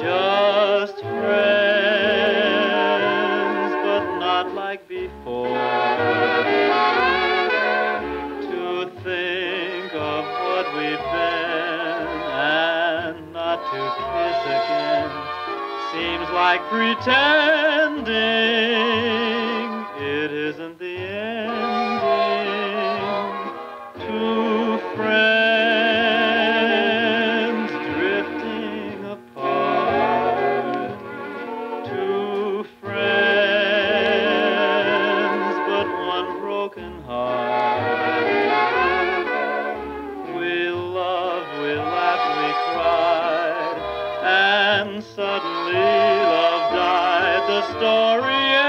just friends, but not like before. To think of what we've been and not to kiss again seems like pretending it isn't and suddenly love died. The story